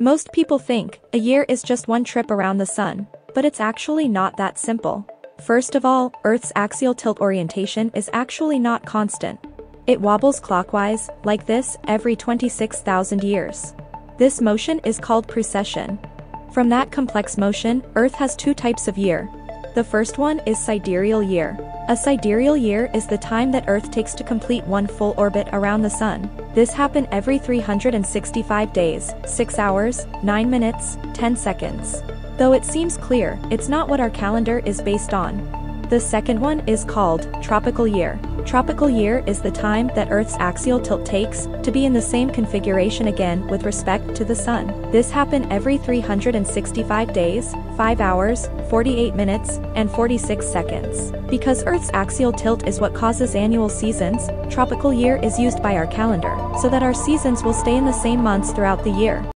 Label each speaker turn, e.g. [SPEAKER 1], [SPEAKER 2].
[SPEAKER 1] Most people think a year is just one trip around the sun, but it's actually not that simple. First of all, Earth's axial tilt orientation is actually not constant. It wobbles clockwise, like this, every 26,000 years. This motion is called precession. From that complex motion, Earth has two types of year. The first one is sidereal year. A sidereal year is the time that Earth takes to complete one full orbit around the Sun. This happen every 365 days, 6 hours, 9 minutes, 10 seconds. Though it seems clear, it's not what our calendar is based on. The second one is called tropical year. Tropical year is the time that Earth's axial tilt takes to be in the same configuration again with respect to the Sun. This happen every 365 days, 5 hours, 48 minutes, and 46 seconds. Because Earth's axial tilt is what causes annual seasons, tropical year is used by our calendar, so that our seasons will stay in the same months throughout the year.